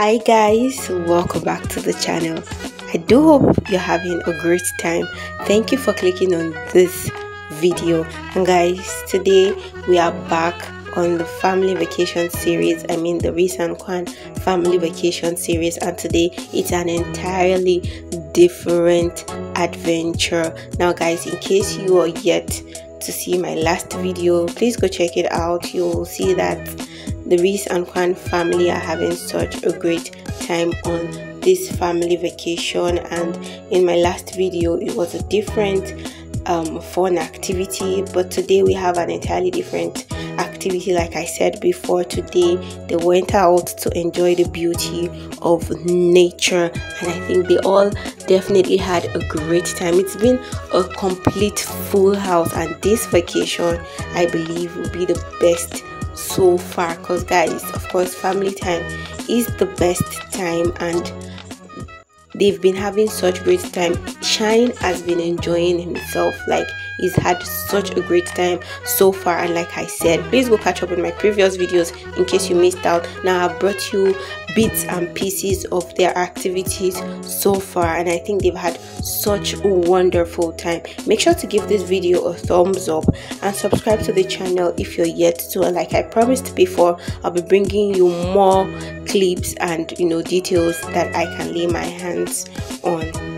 hi guys. Welcome back to the channel. I do hope you're having a great time. Thank you for clicking on this video. And guys today we are back on the family vacation series i mean the Riss and Quan family vacation series. And today it's an entirely different adventure. Now guys in case you are yet to see my last video please go check it out. You'll see that the Riss and Quan family are having such a great time on this family vacation and in my last video it was a different um, fun activity but today we have an entirely different activity. Like i said before today they went out to enjoy the beauty of nature and i think they all definitely had a great time. It's been a complete full house and this vacation i believe will be the best so far because guys of course family time is the best time and they've been having such great time. Shine has been enjoying himself like he's had such a great time so far and like i said please go catch up with my previous videos in case you missed out. Now i've brought you bits and pieces of their activities so far and i think they've had such a wonderful time. Make sure to give this video a thumbs up and subscribe to the channel if you're yet to. And like i promised before i'll be bringing you more clips and you know details that i can lay my hands on